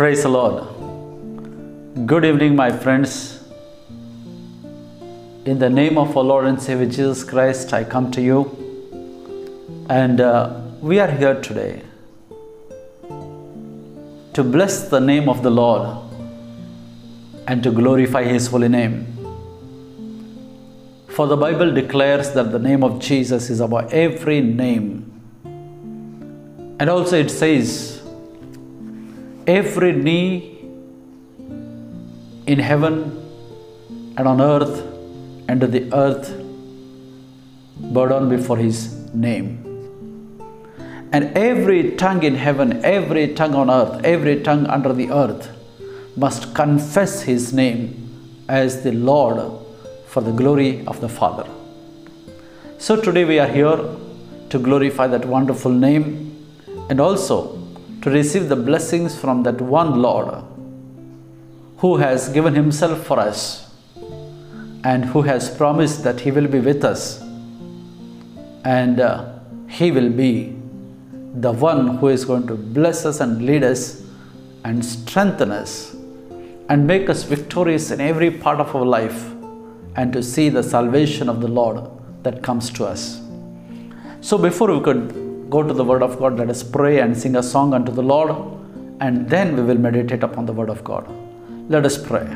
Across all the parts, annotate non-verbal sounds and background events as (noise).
Praise the Lord. Good evening, my friends. In the name of our Lord and Savior Jesus Christ, I come to you. And uh, we are here today to bless the name of the Lord and to glorify His holy name. For the Bible declares that the name of Jesus is above every name. And also it says, every knee in heaven and on earth and the earth bow down before his name. And every tongue in heaven, every tongue on earth, every tongue under the earth must confess his name as the Lord for the glory of the Father. So today we are here to glorify that wonderful name and also to receive the blessings from that one Lord who has given himself for us and who has promised that he will be with us and uh, he will be the one who is going to bless us and lead us and strengthen us and make us victorious in every part of our life and to see the salvation of the Lord that comes to us. So, before we could go to the Word of God, let us pray and sing a song unto the Lord, and then we will meditate upon the Word of God. Let us pray.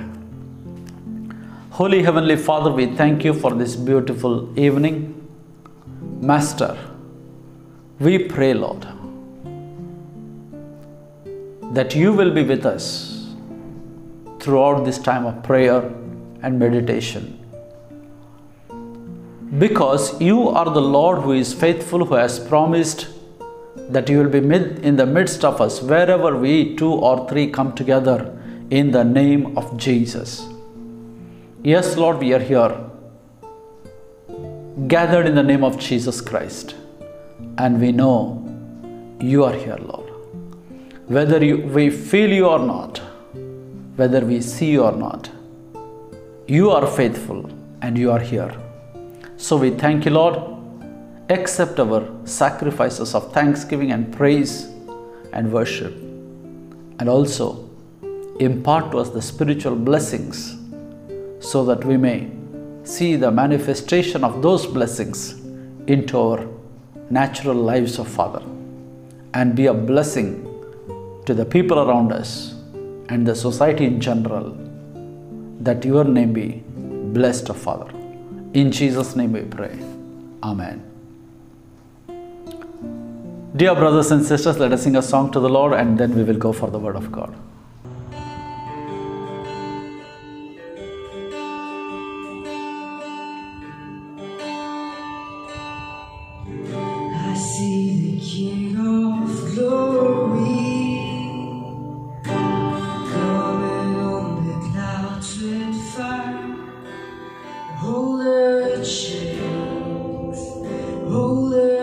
Holy Heavenly Father, we thank you for this beautiful evening. Master, we pray, Lord, that you will be with us throughout this time of prayer and meditation. Because you are the Lord who is faithful, who has promised that you will be in the midst of us wherever we two or three come together in the name of Jesus. Yes, Lord, we are here gathered in the name of Jesus Christ, and we know you are here, Lord. Whether you, we feel you or not, whether we see you or not, you are faithful and you are here. So we thank you, Lord. Accept our sacrifices of thanksgiving and praise and worship, and also impart to us the spiritual blessings so that we may see the manifestation of those blessings into our natural lives of Father and be a blessing to the people around us and the society in general that your name be blessed, O Father. In Jesus' name we pray. Amen. Dear brothers and sisters, let us sing a song to the Lord and then we will go for the Word of God. Hold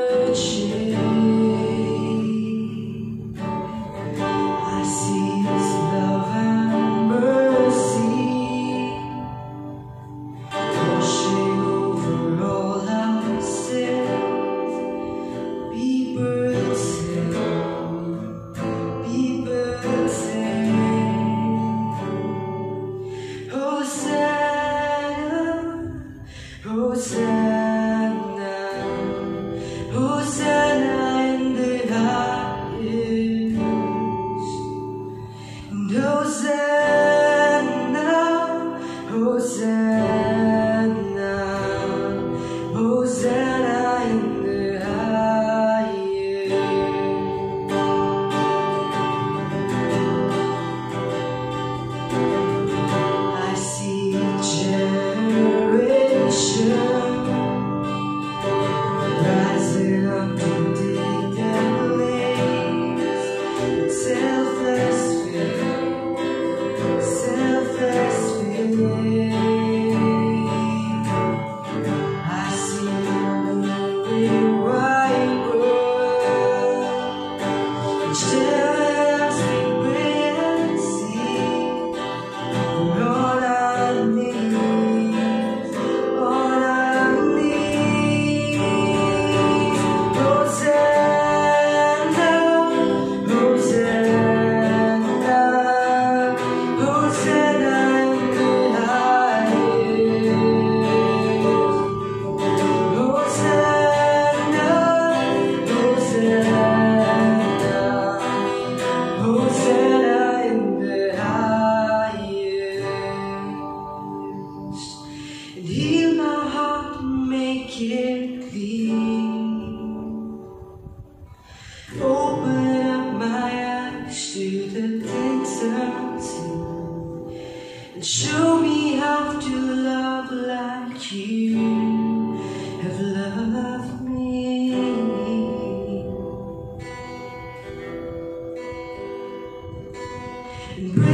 Amen.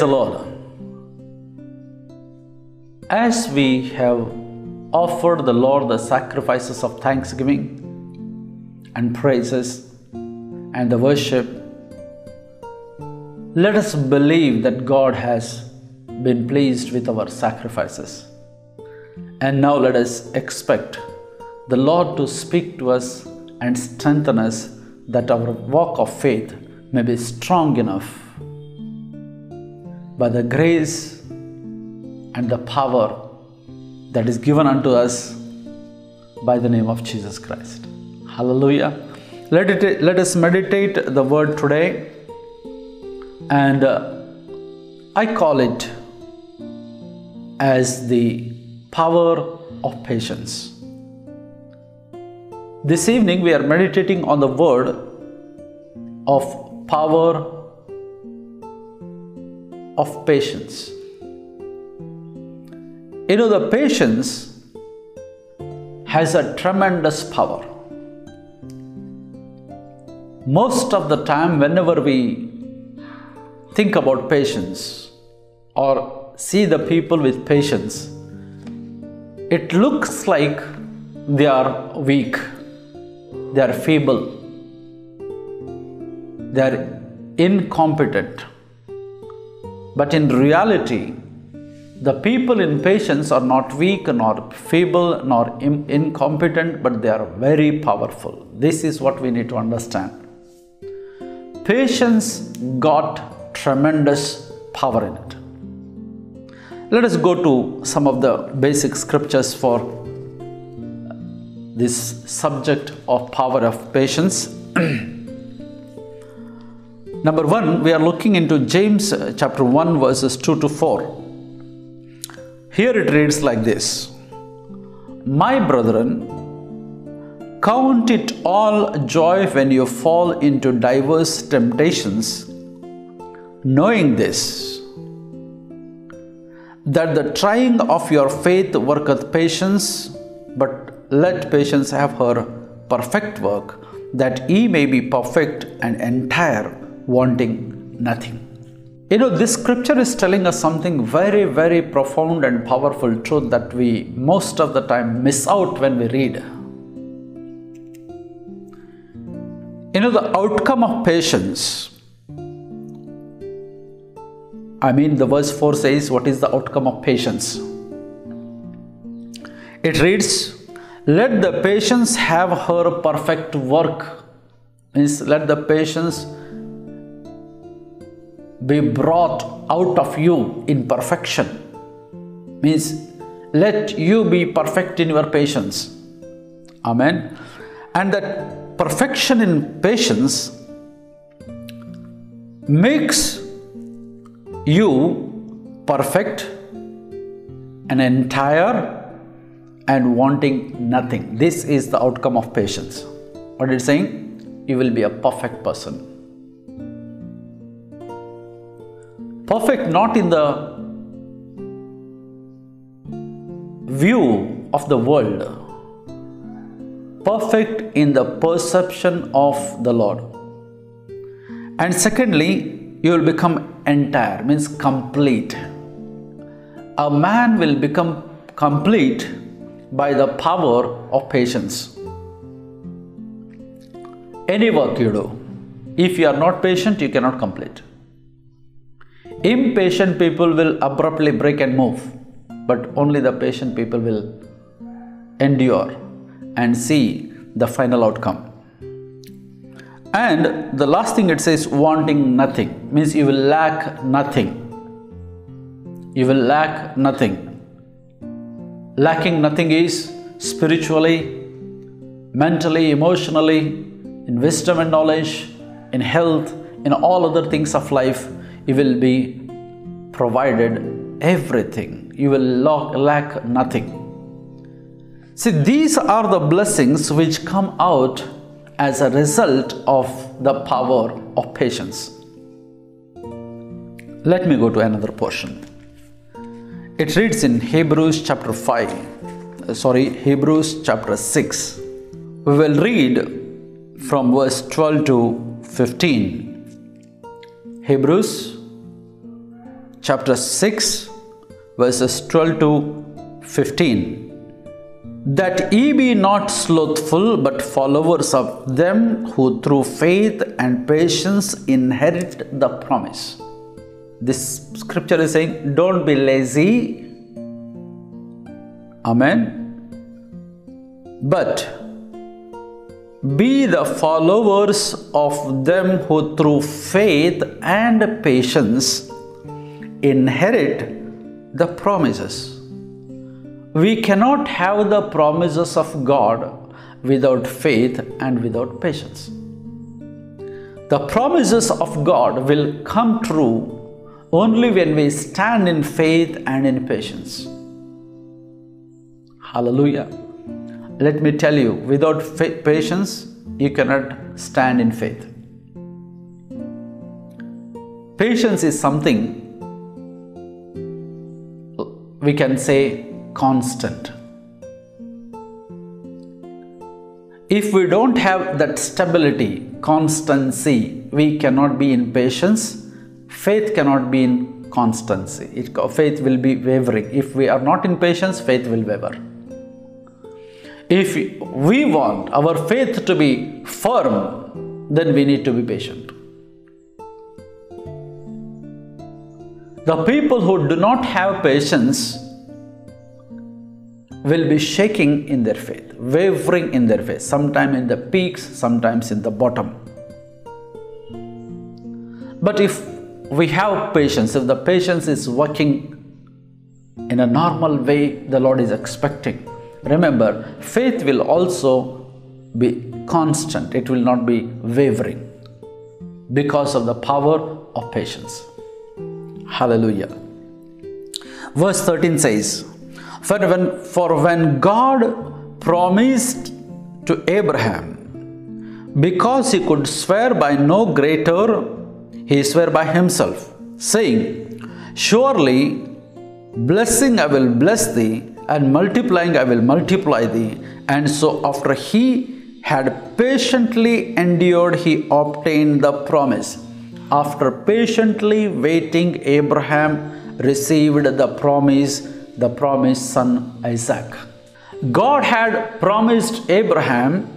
Praise the Lord. As we have offered the Lord the sacrifices of thanksgiving and praises and the worship, let us believe that God has been pleased with our sacrifices. And now let us expect the Lord to speak to us and strengthen us that our walk of faith may be strong enough by the grace and the power that is given unto us by the name of Jesus Christ. Hallelujah. Let, it, let us meditate the word today, and uh, I call it as the power of patience. This evening we are meditating on the word of power of patience. You know, the patience has a tremendous power. Most of the time, whenever we think about patience or see the people with patience, it looks like they are weak, they are feeble, they are incompetent. But in reality, the people in patience are not weak, nor feeble, nor im- incompetent, but they are very powerful. This is what we need to understand. Patience got tremendous power in it. Let us go to some of the basic scriptures for this subject of power of patience. (clears throat) Number one, we are looking into James uh, chapter 1, verses 2 to 4. Here it reads like this My brethren, count it all joy when you fall into diverse temptations, knowing this, that the trying of your faith worketh patience, but let patience have her perfect work, that ye may be perfect and entire, wanting nothing. You know, this scripture is telling us something very, very profound and powerful truth that we most of the time miss out when we read. You know, the outcome of patience. I mean, the verse 4 says, What is the outcome of patience? It reads, Let the patience have her perfect work. Means, let the patience be brought out of you in perfection. Means, let you be perfect in your patience. Amen. And that perfection in patience makes you perfect and entire and wanting nothing. This is the outcome of patience. What it's saying? You will be a perfect person. Perfect not in the view of the world, perfect in the perception of the Lord. And secondly, you will become entire, means complete. A man will become complete by the power of patience. Any work you do, if you are not patient, you cannot complete. Impatient people will abruptly break and move, but only the patient people will endure and see the final outcome. And the last thing it says, wanting nothing, means you will lack nothing. You will lack nothing. Lacking nothing is spiritually, mentally, emotionally, in wisdom and knowledge, in health, in all other things of life, you will be provided everything. You will lack nothing. See, these are the blessings which come out as a result of the power of patience. Let me go to another portion. It reads in Hebrews chapter 5, uh, sorry, Hebrews chapter 6. We will read from verse 12 to 15. Hebrews chapter 6, verses 12 to 15 that ye be not slothful, but followers of them who through faith and patience inherit the promise. This scripture is saying, Don't be lazy. Amen. But be the followers of them who through faith and patience inherit the promises. We cannot have the promises of God without faith and without patience. The promises of God will come true only when we stand in faith and in patience. Hallelujah. Let me tell you, without faith, patience, you cannot stand in faith. Patience is something we can say constant. If we don't have that stability, constancy, we cannot be in patience. Faith cannot be in constancy. It, faith will be wavering. If we are not in patience, faith will waver. If we want our faith to be firm, then we need to be patient. The people who do not have patience will be shaking in their faith, wavering in their faith, sometimes in the peaks, sometimes in the bottom. But if we have patience, if the patience is working in a normal way, the Lord is expecting. Remember, faith will also be constant, it will not be wavering because of the power of patience. Hallelujah. Verse 13 says, for when, for when God promised to Abraham, because he could swear by no greater, he swore by himself, saying, Surely blessing I will bless thee, and multiplying I will multiply thee. And so after he had patiently endured, he obtained the promise. After patiently waiting, Abraham received the promise the promised son Isaac. God had promised Abraham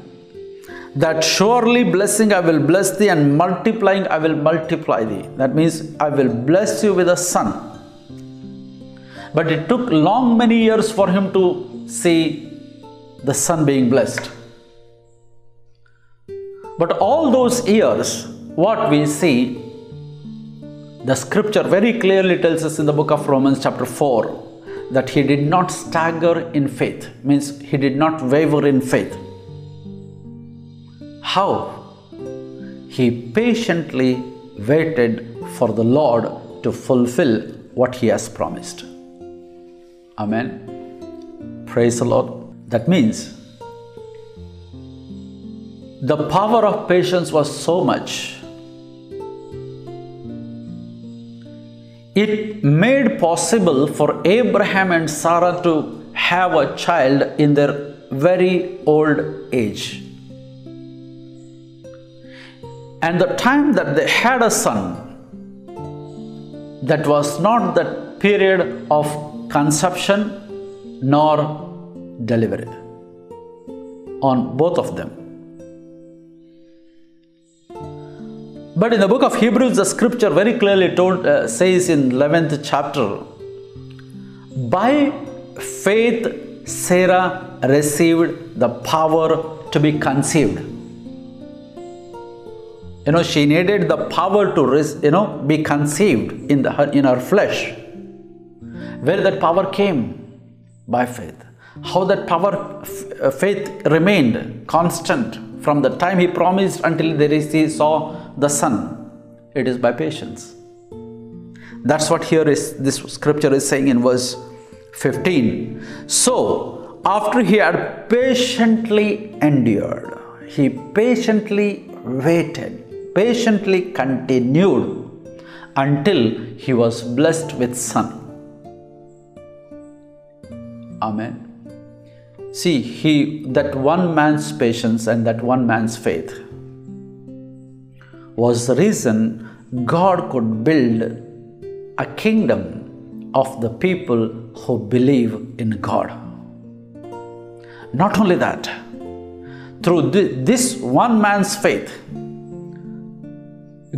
that surely blessing I will bless thee and multiplying I will multiply thee. That means I will bless you with a son. But it took long many years for him to see the son being blessed. But all those years, what we see, the scripture very clearly tells us in the book of Romans, chapter 4, that he did not stagger in faith, means he did not waver in faith. How? He patiently waited for the Lord to fulfill what he has promised. Amen. Praise the Lord. That means the power of patience was so much. It made possible for Abraham and Sarah to have a child in their very old age. And the time that they had a son, that was not the period of conception nor delivery on both of them. But in the book of Hebrews, the scripture very clearly told, uh, says in 11th chapter, by faith Sarah received the power to be conceived. You know, she needed the power to, you know, be conceived in, the, in her flesh. Where that power came? By faith. How that power, f- faith remained constant from the time he promised until there is, he saw the Son. It is by patience. That's what here is this scripture is saying in verse 15. So, after he had patiently endured, he patiently waited, patiently continued until he was blessed with son. Amen. See, he that one man's patience and that one man's faith was the reason God could build a kingdom of the people who believe in God. Not only that, through this one man's faith,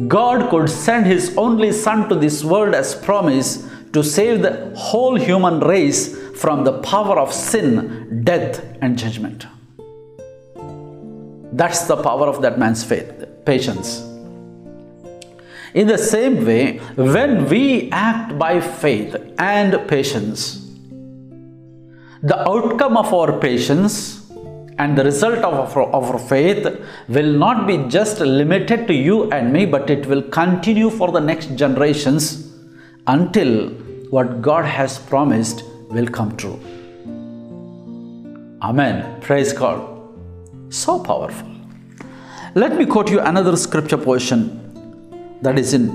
God could send His only Son to this world as promise to save the whole human race from the power of sin, death, and judgment. That's the power of that man's faith, patience. In the same way, when we act by faith and patience, the outcome of our patience and the result of our, of our faith will not be just limited to you and me, but it will continue for the next generations until what God has promised will come true. Amen. Praise God. So powerful. Let me quote you another scripture portion that is in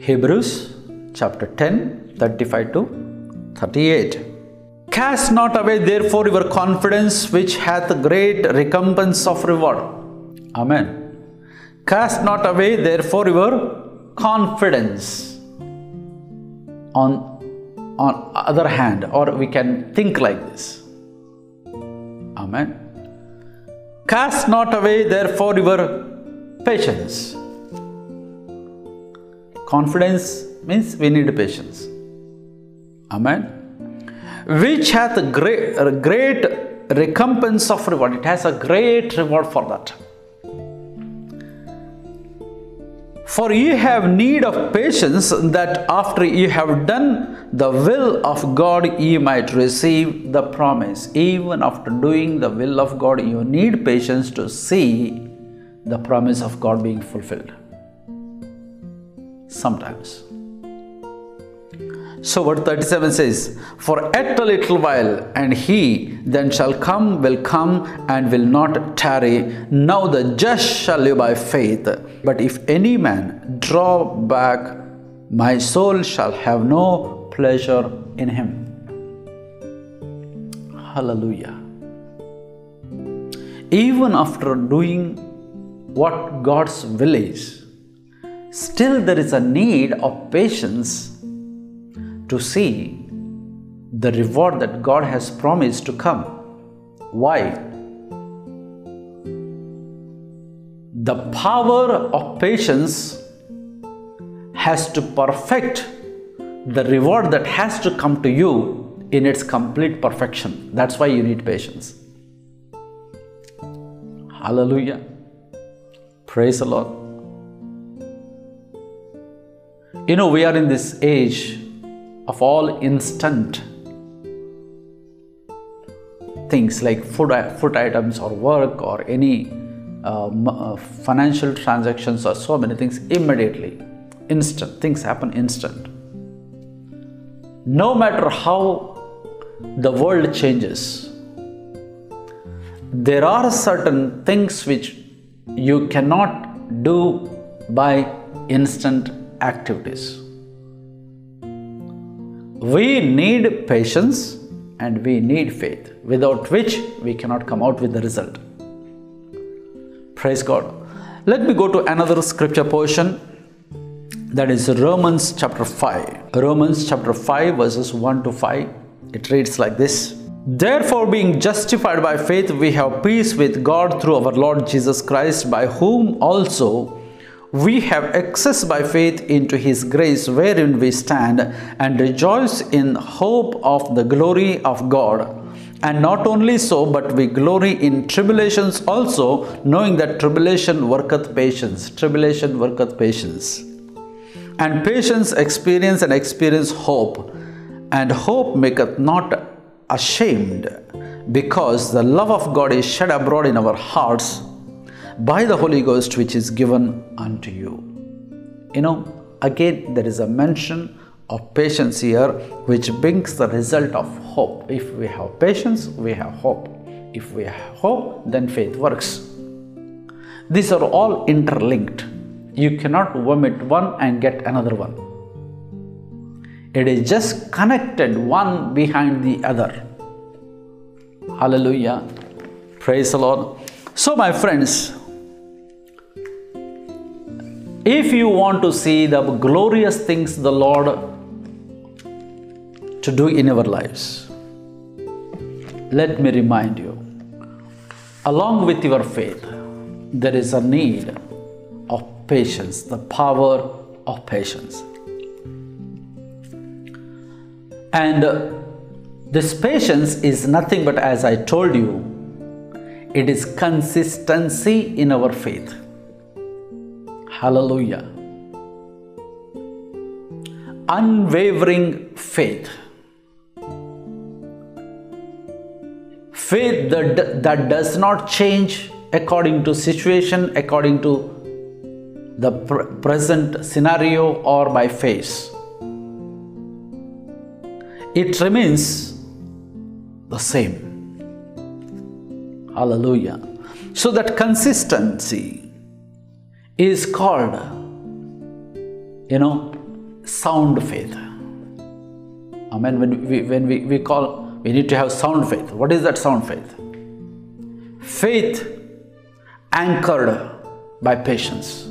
Hebrews chapter 10, 35 to 38. Cast not away therefore your confidence, which hath great recompense of reward. Amen. Cast not away therefore your confidence. On on other hand, or we can think like this. Amen. Cast not away therefore your patience. Confidence means we need patience. Amen. Which hath great, great recompense of reward. It has a great reward for that. For ye have need of patience, that after ye have done the will of God, ye might receive the promise. Even after doing the will of God, you need patience to see the promise of God being fulfilled. Sometimes. So, what 37 says, For at a little while, and he then shall come, will come, and will not tarry. Now the just shall live by faith. But if any man draw back, my soul shall have no pleasure in him. Hallelujah. Even after doing what God's will is, still there is a need of patience to see the reward that God has promised to come. Why? The power of patience has to perfect the reward that has to come to you in its complete perfection. That's why you need patience. Hallelujah. Praise the Lord. You know, we are in this age of all instant things like food, food items or work or any uh, uh, financial transactions or so many things immediately. Instant things happen instant. No matter how the world changes there are certain things which you cannot do by instant activities. We need patience and we need faith, without which we cannot come out with the result. Praise God. Let me go to another scripture portion that is Romans chapter 5. Romans chapter 5, verses 1 to 5. It reads like this Therefore, being justified by faith, we have peace with God through our Lord Jesus Christ, by whom also we have access by faith into his grace wherein we stand and rejoice in hope of the glory of God. And not only so, but we glory in tribulations also, knowing that tribulation worketh patience. Tribulation worketh patience. And patience experience and experience hope. And hope maketh not ashamed, because the love of God is shed abroad in our hearts by the Holy Ghost which is given unto you. You know, again, there is a mention of patience here which brings the result of hope. If we have patience, we have hope. If we have hope, then faith works. These are all interlinked. You cannot vomit one and get another one. It is just connected one behind the other. Hallelujah. Praise the Lord. So, my friends, if you want to see the glorious things the Lord to do in our lives, let me remind you, along with your faith, there is a need of patience, the power of patience. And uh, this patience is nothing but, as I told you, it is consistency in our faith. Hallelujah. Unwavering faith. Faith that, that does not change according to situation, according to the pr- present scenario or by phase. It remains the same. Hallelujah. So that consistency is called, you know, sound faith. Amen. When we, when we, we call, we need to have sound faith. What is that sound faith? Faith anchored by patience,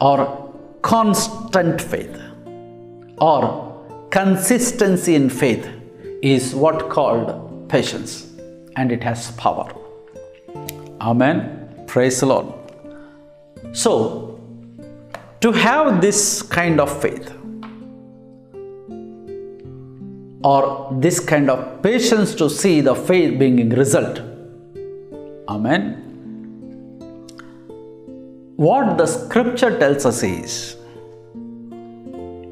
or constant faith, or consistency in faith is what called patience, and it has power. Amen. Praise the Lord. So, to have this kind of faith or this kind of patience to see the faith being result, Amen. What the scripture tells us is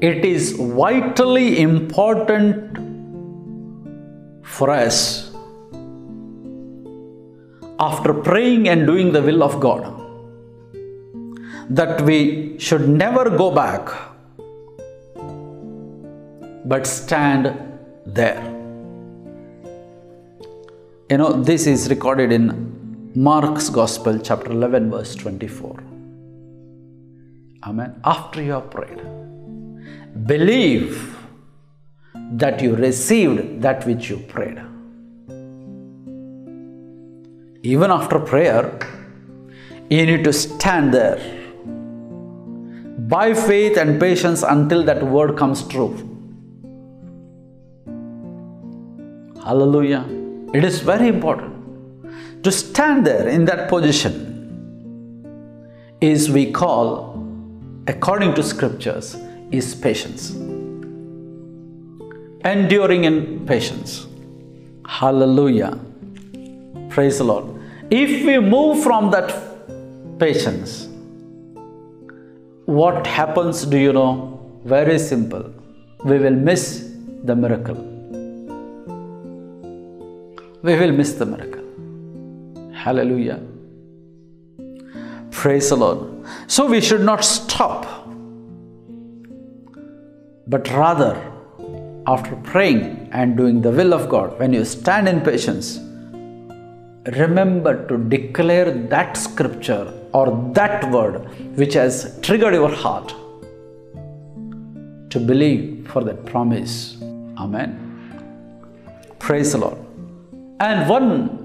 it is vitally important for us after praying and doing the will of God that we should never go back but stand there. You know, this is recorded in Mark's Gospel, chapter 11, verse 24. Amen. After you have prayed, believe that you received that which you prayed. Even after prayer, you need to stand there by faith and patience until that word comes true. Hallelujah. It is very important to stand there in that position is we call according to scriptures is patience enduring in patience hallelujah praise the lord if we move from that patience what happens do you know very simple we will miss the miracle we will miss the miracle Hallelujah. Praise the Lord. So we should not stop, but rather, after praying and doing the will of God, when you stand in patience, remember to declare that scripture or that word which has triggered your heart to believe for that promise. Amen. Praise the Lord. And one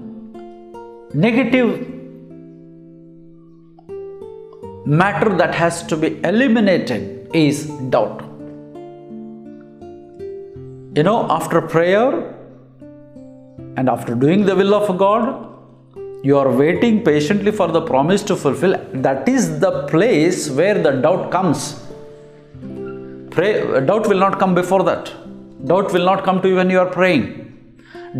negative matter that has to be eliminated is doubt. You know, after prayer and after doing the will of God, you are waiting patiently for the promise to fulfill. That is the place where the doubt comes. Pray, uh, doubt will not come before that. Doubt will not come to you when you are praying.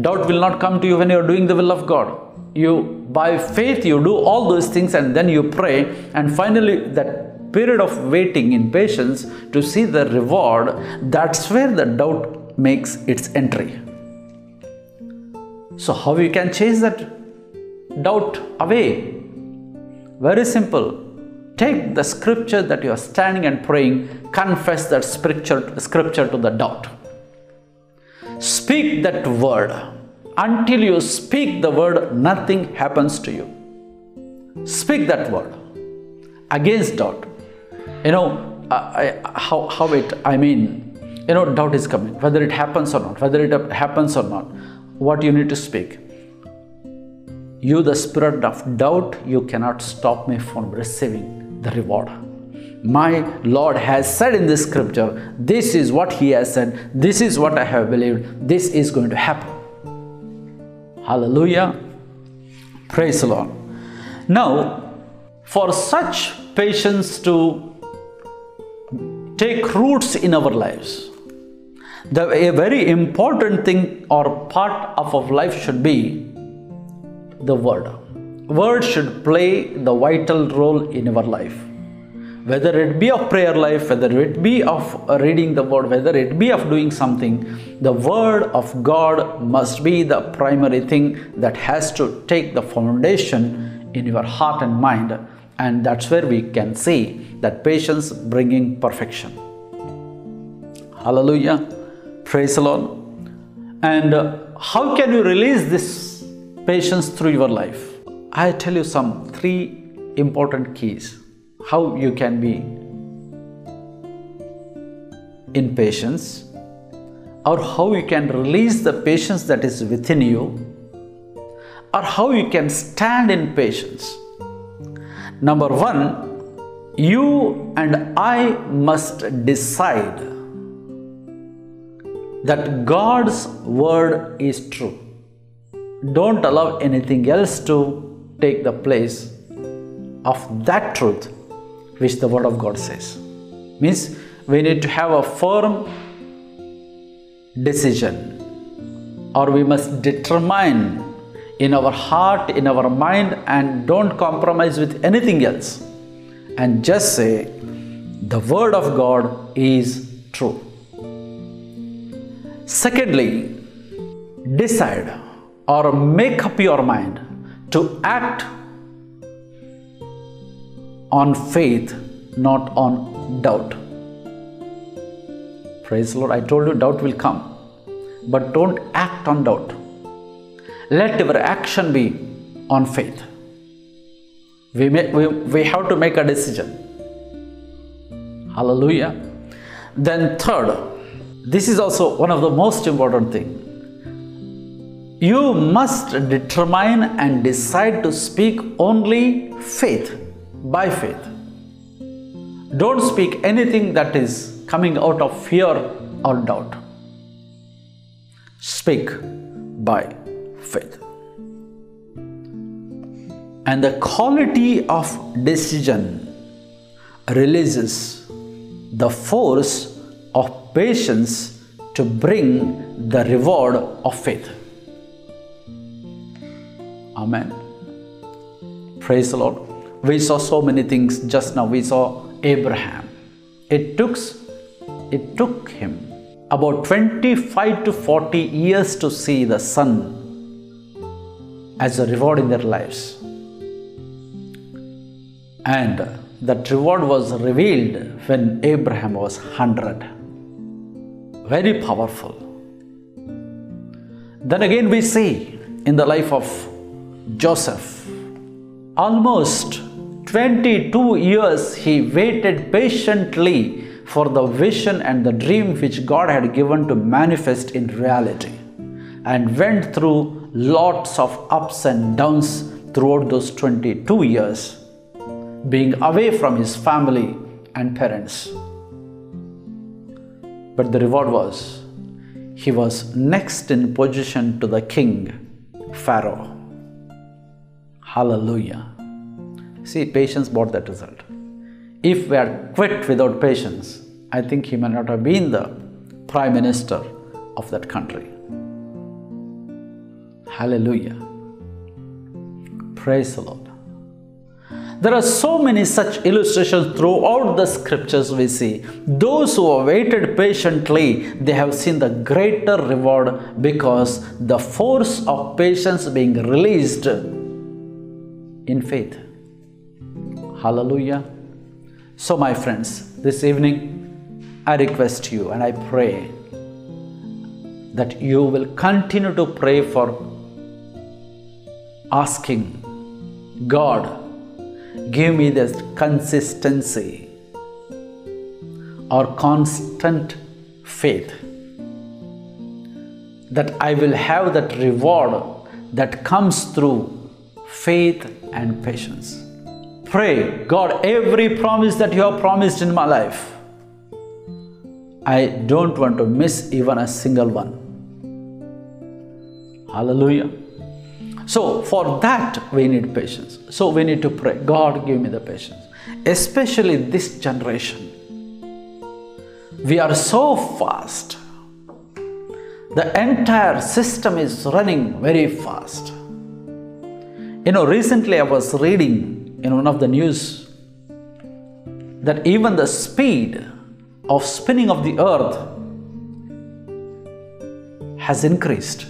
Doubt will not come to you when you are doing the will of God. You, by faith, you do all those things and then you pray, and finally, that period of waiting in patience to see the reward, that's where the doubt makes its entry. So, how you can chase that doubt away? Very simple. Take the scripture that you are standing and praying, confess that scripture, scripture to the doubt. Speak that word. Until you speak the word, nothing happens to you. Speak that word against doubt. You know, I, how, how it, I mean, you know, doubt is coming, whether it happens or not, whether it happens or not, what you need to speak. You, the spirit of doubt, you cannot stop me from receiving the reward. My Lord has said in this scripture, this is what He has said, this is what I have believed, this is going to happen. Hallelujah. Praise the Lord. Now, for such patience to take roots in our lives, the, a very important thing or part of our life should be the word. Word should play the vital role in our life whether it be of prayer life, whether it be of reading the word, whether it be of doing something, the word of God must be the primary thing that has to take the foundation in your heart and mind. And that's where we can see that patience bringing perfection. Hallelujah. Praise the Lord. And how can you release this patience through your life? I tell you some three important keys how you can be in patience or how you can release the patience that is within you or how you can stand in patience. Number one, you and I must decide that God's word is true. Don't allow anything else to take the place of that truth which the Word of God says. Means we need to have a firm decision, or we must determine in our heart, in our mind, and don't compromise with anything else. And just say, the Word of God is true. Secondly, decide or make up your mind to act on faith, not on doubt. Praise Lord. I told you doubt will come, but don't act on doubt. Let your action be on faith. We, may, we, we have to make a decision. Hallelujah. Then, third, this is also one of the most important thing. You must determine and decide to speak only faith by faith. Don't speak anything that is coming out of fear or doubt. Speak by faith. And the quality of decision releases the force of patience to bring the reward of faith. Amen. Praise the Lord. We saw so many things just now. We saw Abraham. It took, it took him about 25 to 40 years to see the son as a reward in their lives. And that reward was revealed when Abraham was 100. Very powerful. Then again, we see in the life of Joseph. Almost 22 years he waited patiently for the vision and the dream which God had given to manifest in reality and went through lots of ups and downs throughout those 22 years, being away from his family and parents. But the reward was he was next in position to the king, Pharaoh. Hallelujah. See, patience brought that result. If we had quit without patience, I think he may not have been the prime minister of that country. Hallelujah. Praise the Lord. There are so many such illustrations throughout the scriptures we see. Those who have waited patiently, they have seen the greater reward because the force of patience being released in faith. Hallelujah. So, my friends, this evening I request you and I pray that you will continue to pray for asking God give me this consistency or constant faith that I will have that reward that comes through faith and patience. Pray, God, every promise that you have promised in my life, I don't want to miss even a single one. Hallelujah. So, for that, we need patience. So, we need to pray God, give me the patience. Especially this generation. We are so fast. The entire system is running very fast. You know, recently I was reading in one of the news that even the speed of spinning of the earth has increased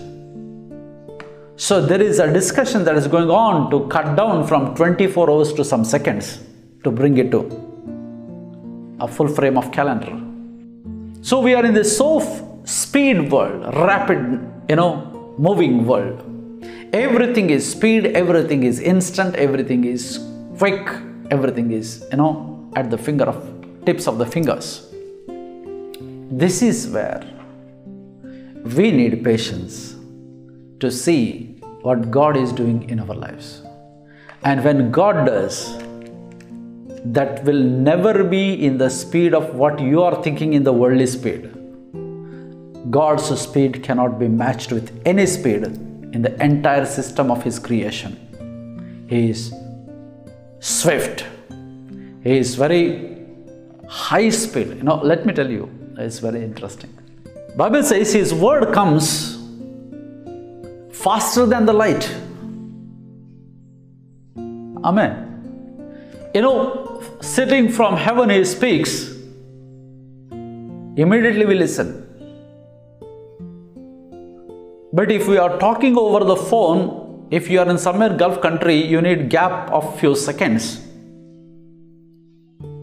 so there is a discussion that is going on to cut down from 24 hours to some seconds to bring it to a full frame of calendar. So we are in this so speed world, rapid, you know, moving world. Everything is speed, everything is instant, everything is quick, everything is, you know, at the finger of tips of the fingers. This is where we need patience to see what God is doing in our lives. And when God does, that will never be in the speed of what you are thinking in the worldly speed. God's speed cannot be matched with any speed in the entire system of His creation. He is swift. He is very high speed. You know, let me tell you, it's very interesting. Bible says His word comes faster than the light. Amen. You know, sitting from heaven, He speaks. Immediately we listen. But if we are talking over the phone, if you are in somewhere Gulf country, you need gap of few seconds.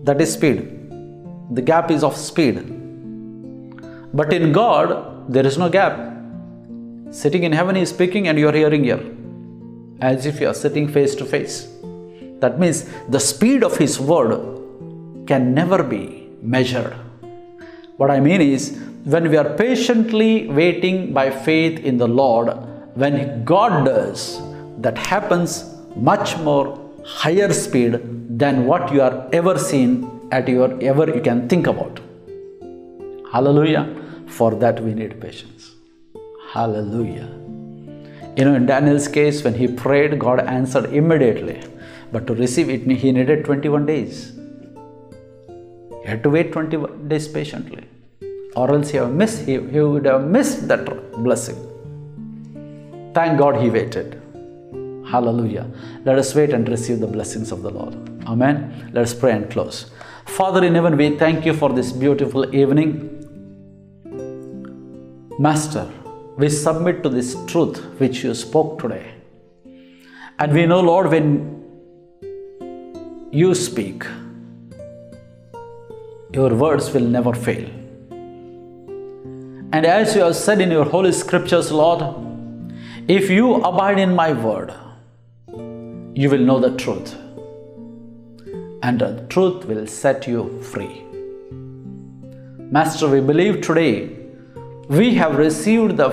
That is speed. The gap is of speed. But in God, there is no gap. Sitting in heaven, He is speaking, and you are hearing here, as if you are sitting face to face. That means the speed of His word can never be measured. What I mean is, when we are patiently waiting by faith in the Lord, when God does, that happens much more higher speed than what you are ever seen at your ever you can think about. Hallelujah. For that we need patience. Hallelujah. You know, in Daniel's case, when he prayed, God answered immediately. But to receive it, he needed 21 days. He had to wait 21 days patiently. Or else he, have missed, he, he would have missed that blessing. Thank God he waited. Hallelujah. Let us wait and receive the blessings of the Lord. Amen. Let us pray and close. Father in heaven, we thank you for this beautiful evening. Master, we submit to this truth which you spoke today. And we know, Lord, when you speak, your words will never fail. And as you have said in your holy scriptures, Lord, if you abide in my word, you will know the truth, and the truth will set you free. Master, we believe today we have received the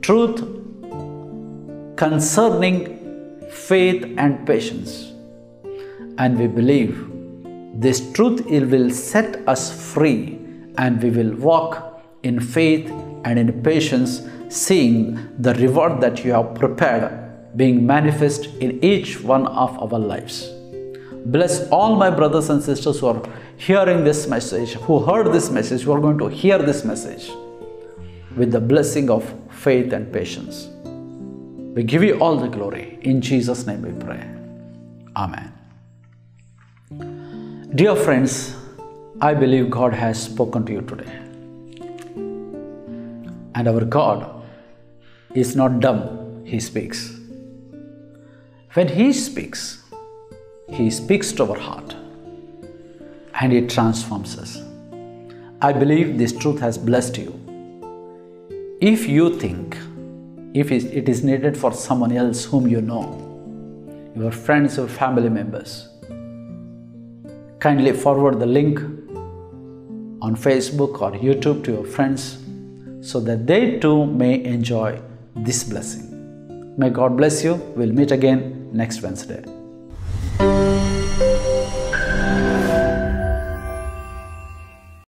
truth concerning faith and patience. And we believe this truth will set us free and we will walk in faith and in patience, seeing the reward that you have prepared being manifest in each one of our lives. Bless all my brothers and sisters who are hearing this message, who heard this message, who are going to hear this message with the blessing of faith and patience. We give you all the glory. In Jesus' name we pray. Amen. Dear friends, I believe God has spoken to you today. And our God is not dumb, He speaks. When He speaks, He speaks to our heart and it transforms us. I believe this truth has blessed you. If you think if it is needed for someone else whom you know, your friends or family members, kindly forward the link on Facebook or YouTube to your friends so that they too may enjoy this blessing. May God bless you. We'll meet again next Wednesday.